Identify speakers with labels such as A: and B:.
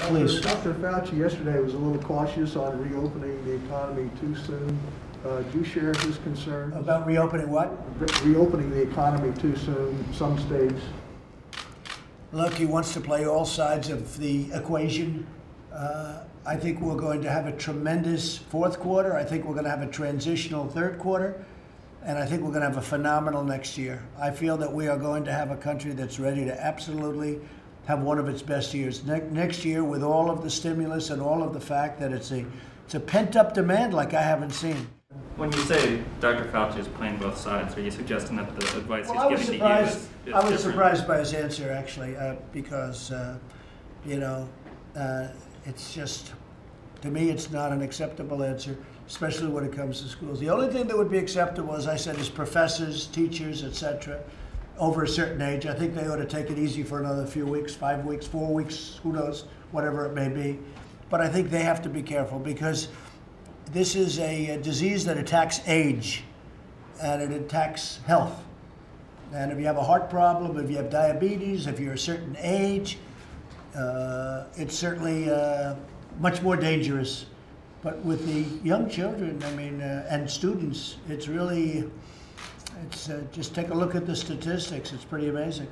A: Please.
B: Dr. Fauci yesterday was a little cautious on reopening the economy too soon. Uh, Do you share his concern?
A: About reopening what?
B: Reopening the economy too soon, some states.
A: Look, he wants to play all sides of the equation. Uh, I think we're going to have a tremendous fourth quarter. I think we're going to have a transitional third quarter. And I think we're going to have a phenomenal next year. I feel that we are going to have a country that's ready to absolutely have one of its best years. Ne- next year, with all of the stimulus and all of the fact that it's a, it's a pent up demand like I haven't seen.
C: When you say Dr. Fauci is playing both sides, are you suggesting that the advice
A: Well,
C: he's giving to you is, is
A: I was
C: different?
A: surprised by his answer actually, uh, because uh, you know, uh, it's just to me, it's not an acceptable answer, especially when it comes to schools. The only thing that would be acceptable, as I said, is professors, teachers, etc. Over a certain age, I think they ought to take it easy for another few weeks, five weeks, four weeks, who knows, whatever it may be. But I think they have to be careful because this is a, a disease that attacks age and it attacks health. And if you have a heart problem, if you have diabetes, if you're a certain age, uh, it's certainly uh, much more dangerous. But with the young children, I mean, uh, and students, it's really, it's uh, just take a look at the statistics. It's pretty amazing.